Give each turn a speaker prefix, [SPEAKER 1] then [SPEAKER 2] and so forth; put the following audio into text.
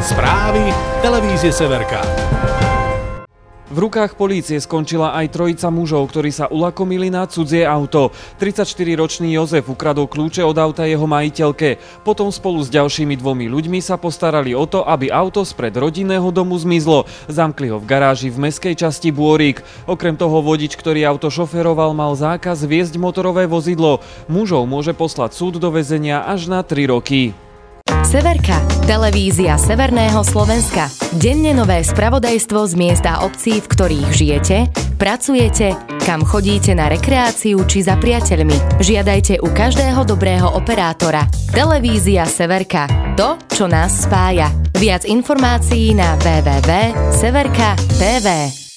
[SPEAKER 1] Správy televízie Severka.
[SPEAKER 2] V rukách polície skončila aj trojica mužov, ktorí sa ulakomili na cudzie auto. 34-ročný Jozef ukradol kľúče od auta jeho majiteľke. Potom spolu s ďalšími dvomi ľuďmi sa postarali o to, aby auto spred rodinného domu zmizlo. Zamkli ho v garáži v meskej časti Bôrik. Okrem toho vodič, ktorý auto šoferoval, mal zákaz viesť motorové vozidlo. Mužov môže poslať súd do väzenia až na 3 roky.
[SPEAKER 3] Severka, televízia Severného Slovenska. Denne nové spravodajstvo z miesta obcí, v ktorých žijete, pracujete, kam chodíte na rekreáciu či za priateľmi. Žiadajte u každého dobrého operátora. Televízia Severka. To, čo nás spája. Viac informácií na www.severka.tv.